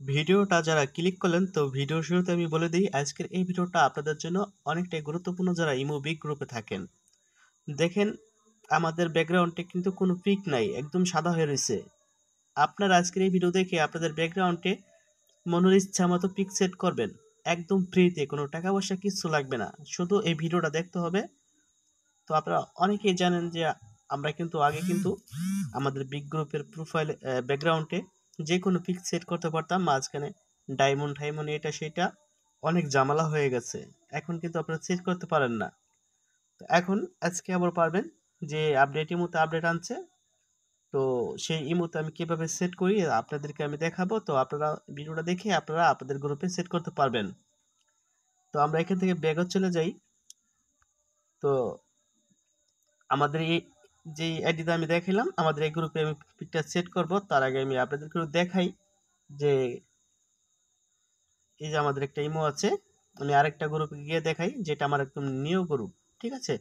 ভিডিওটা যারা ক্লিক করলেন, তো ভিডিও শুরুতে আমি বলে দিই, আজকের এই ভিডিওটা আপনাদের জন্য অনেকটাই গুরুত্বপূর্ণ যারা ইমো বিগ গ্রুপে থাকেন। দেখেন, আমাদের ব্যাকগ্রাউন্ডে কিন্তু কোনো পিক নাই, একদম সাদা হয়ে রয়েছে। আপনার আজকের এই ভিডিও দেখে আপনাদের ব্যাকগ্রাউন্ডে মনের ইচ্ছা মতো পিক সেট করবেন। একদম ফ্রিতে, কোনো টাকা পয়সা কিচ্ছু লাগবে না। শুধু এই ভিডিওটা দেখতে হবে। তো আপনারা অনেকেই জানেন যে আমরা কিন্তু আগে কিন্তু আমাদের বিগ গ্রুপের প্রোফাইল ব্যাকগ্রাউন্ডে যে কোনো পিক সেট করতে পারতাম, মাঝখানে ডায়মন্ড টাইমন্ড এটা, সেটা অনেক জামালা হয়ে গেছে। এখন কিন্তু আপনারা সেট করতে পারেন না। তো এখন আজকে আবার পারবেন যে আপডেট ইমোতে আপডেট আনছে। তো সেই ইমোতে আমি কীভাবে সেট করি, আপনাদেরকে আমি দেখাবো। তো আপনারা ভিডিওটা দেখে আপনারা আপনাদের গ্রুপে সেট করতে পারবেন। তো আমরা এখান থেকে ব্যাগও চলে যাই। তো আমাদের এই যে আইডিতে আমি দেখাইলাম, আমাদের এই গ্রুপে আমি পিকটা সেট করব, তার আগে আমি আপনাদেরকে দেখাই যে এই যে আমাদের একটা ইমো আছে, আমি আরেকটা গ্রুপে গিয়ে দেখাই, যেটা আমার একদম নিউ গ্রুপ ঠিক আছে?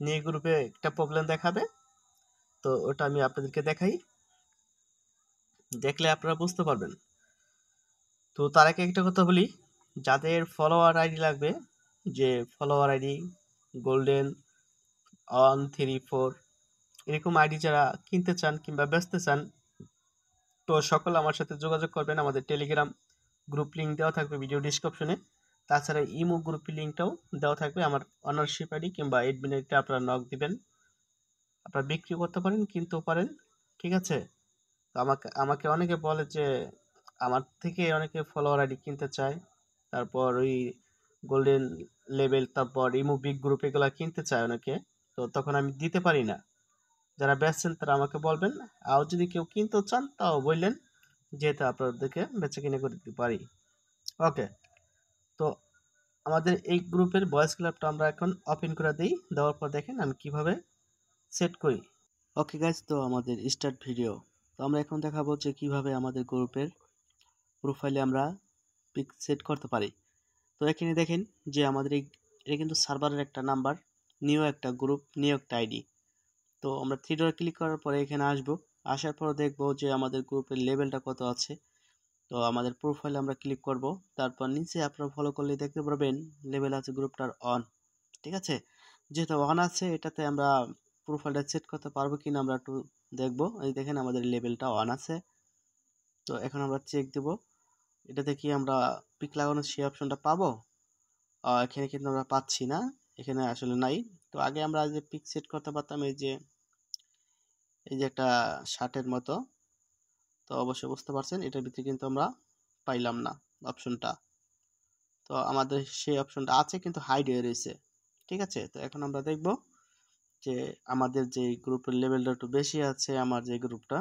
নিউ গ্রুপে একটা প্রবলেম দেখাবে, তো ওটা আমি আপনাদেরকে দেখাই। দেখলে আপনারা বুঝতে পারবেন। তো তার আগে একটা কথা বলি, যাদের ফলোয়ার আইডি লাগবে, যে follower ID golden one three four এরকম আইডি যারা কিনতে চান কিংবা বেচতে চান, তো সকল আমার সাথে যোগাযোগ করবেন। আমাদের টেলিগ্রাম গ্রুপ লিঙ্ক দেওয়া থাকবে ভিডিও ডিসক্রিপশনে তাছাড়া ইমো গ্রুপ লিঙ্কটাও দেওয়া থাকবে। আমার অনারশিপ আইডি কিংবা এডমিন আইডিটা আপনারা নক দিবেন। আপনারা বিক্রি করতে পারেন, কিনতেও পারেন, ঠিক আছে? তো আমাকে আমাকে অনেকে বলে যে আমার থেকে অনেকে ফলোয়ার আইডি কিনতে চায়। তারপর ওই গোল্ডেন লেভেল তারপর ইমো বিগ গ্রুপ এগুলো কিনতে চায় অনেকে। তো তখন আমি দিতে পারি না। যারা বেচছেন তারা আমাকে বলবেন। আর যদি কেউ কিনতে চান, তাও বললেন যেহেতু আপনাদেরকে বেচে কিনে করে দিতে পারি। ওকে, তো আমাদের এই গ্রুপের বয়েস ক্লাবটা আমরা এখন ওপেন করে দিই। দেওয়ার পর দেখেন আমি কীভাবে সেট করি। ওকে গাইজ তো আমাদের স্টার্ট ভিডিও তো আমরা এখন দেখাবো যে কীভাবে আমাদের গ্রুপের প্রোফাইলে আমরা পিক সেট করতে পারি। তো এখানে দেখেন যে আমাদের এই, এটা কিন্তু সার্ভারের একটা নাম্বার নিউ একটা গ্রুপ নিউ একটা আইডি তো আমরা থ্রি ডট ক্লিক করার পরে এখানে আসব। আসার পর দেখব যে আমাদের গ্রুপের লেভেলটা কত আছে। তো আমাদের প্রোফাইলে আমরা ক্লিক করব। তারপর নিচে আপনারা ফলো করলে দেখতে পারবেন লেভেল আছে গ্রুপটার অন ঠিক আছে? যেহেতু অন আছে, এটাতে আমরা প্রোফাইলটা সেট করতে পারব কিনা আমরা একটু দেখব। এই দেখেন আমাদের লেভেলটা অন আছে। তো এখন আমরা চেক দেব। এটাতে কি আমরা পিক লাগানোর সেই অপশনটা পাবো? এখানে কিন্তু আমরা পাচ্ছি না। এখানে আসলে নাই। তো আগে আমরা যে পিক সেট করতে পারতাম, এই যে এই যে একটা শার্টের মতো। তো অবশ্যই বুঝতে পারছেন, এটার ভিতরে কিন্তু আমরা পাইলাম না অপশনটা তো আমাদের সেই অপশনটা আছে কিন্তু হাইড হয়ে রয়েছে। ঠিক আছে? তো এখন আমরা দেখব যে আমাদের যে গ্রুপের লেভেলটা একটু বেশি আছে, আমার যে গ্রুপটা,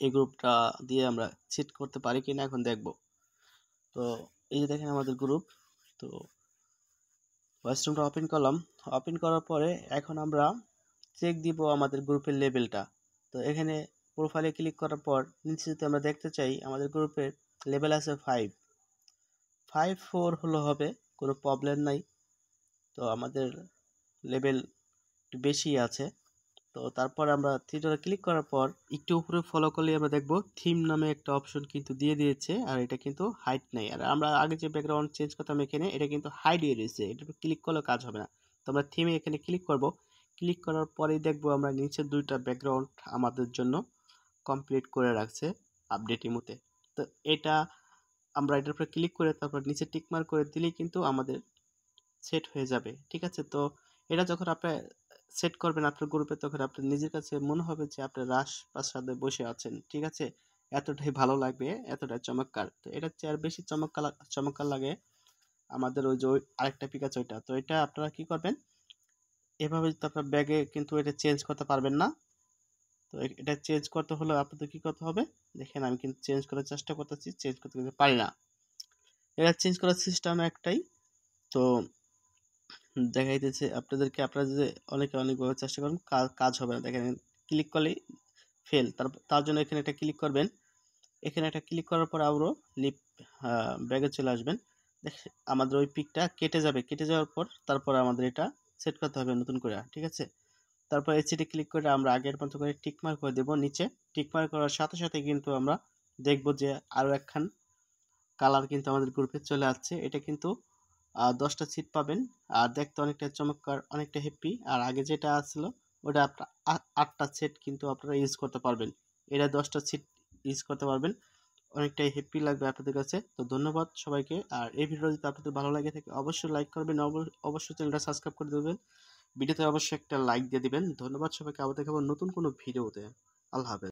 এই গ্রুপটা দিয়ে আমরা সিট করতে পারি কিনা এখন দেখব। তো এই যে দেখেন আমাদের গ্রুপ তো ওয়াশরুমটা ওপেন করলাম। ওপেন করার পরে এখন আমরা চেক দিব আমাদের গ্রুপের লেভেলটা তো এখানে প্রোফাইলে ক্লিক করার পর নিচে যদি আমরা দেখতে চাই, আমাদের গ্রুপের লেভেল আছে ফাইভ ফাইভ ফোর হলো হবে, কোনো প্রবলেম নাই। তো আমাদের লেভেল একটু বেশি আছে। তো তারপর আমরা থিয়েটারে ক্লিক করার পর একটু উপরে ফলো করলে আমরা দেখব থিম নামে একটা অপশন কিন্তু দিয়ে দিয়েছে, আর এটা কিন্তু হাইট নেই। আর আমরা আগে যে ব্যাকগ্রাউন্ড চেঞ্জ করতাম এখানে, এটা কিন্তু হাইট দিয়ে দিয়েছে। এটা ক্লিক করলে কাজ হবে না। তো আমরা থিমে এখানে ক্লিক করব। ক্লিক করার পরেই দেখব আমরা নিচে দুইটা ব্যাকগ্রাউন্ড আমাদের জন্য কমপ্লিট করে রাখছে আপডেট ইমোতে। তো এটা আমরা এটার উপরে ক্লিক করে তারপর নিচে টিকমার করে দিলেই কিন্তু আমাদের সেট হয়ে যাবে, ঠিক আছে? তো এটা যখন আপনি সেট করবেন আপনার গ্রুপে তখন আপনার নিজের কাছে মনে হবে যে আপনি রাস প্রাসাদে বসে আছেন, ঠিক আছে? এতটাই ভালো লাগবে, এতটাই চমৎকার। তো এটা চেয়ার বেশি চমৎকার চমৎকার লাগে আমাদের ওই যে আরেকটা পিক আছে ওইটা তো এটা আপনারা কি করবেন? এভাবে তো আপনার ব্যাগে কিন্তু এটা চেঞ্জ করতে পারবেন না। তো এটা চেঞ্জ করতে হলে আপনাদের কী করতে হবে? দেখেন আমি কিন্তু চেঞ্জ করার চেষ্টা করতেছি চেঞ্জ করতে কিন্তু পারি না। এটা চেঞ্জ করার সিস্টেম একটাই। তো দেখাইতেছে আপনাদেরকে, আপনারা যদি অনেকে অনেকভাবে চেষ্টা করেন, কাজ হবে না। দেখেন ক্লিক করলেই ফেল তার তার জন্য এখানে একটা ক্লিক করবেন। এখানে একটা ক্লিক করার পর আবারও লিপ ব্যাগে চলে আসবেন। দেখ আমাদের ওই পিকটা কেটে যাবে। কেটে যাওয়ার পর তারপর আমাদের এটা সেট করতে হবে নতুন করে, ঠিক আছে? তারপর এসিটি ক্লিক করে আমরা আগের মতো করে টিকমার করে দেব নিচে। টিকমার করার সাথে সাথে কিন্তু আমরা দেখব যে আরও একখান কালার কিন্তু আমাদের গ্রুপে চলে আসছে। এটা কিন্তু দশটা সিট পাবেন। আর দেখতে অনেকটা চমৎকার, অনেকটা হ্যাপি আর আগে যেটা আসছিল, ওটা আপনার আটটা সেট কিন্তু আপনারা ইউজ করতে পারবেন। এটা দশটা সিট ইউজ করতে পারবেন। অনেকটাই হ্যাপি লাগবে আপনাদের কাছে। তো ধন্যবাদ সবাইকে। আর এই ভিডিও যদি আপনাদের ভালো লাগে থাকে, অবশ্যই লাইক করবেন অবশ্যই চ্যানেলটা সাবস্ক্রাইব করে দেবেন। ভিডিওতে অবশ্যই একটা লাইক দিয়ে দিবেন। ধন্যবাদ সবাইকে। আবার দেখাবো নতুন কোনো ভিডিওতে আল্লাহ হাফেজ।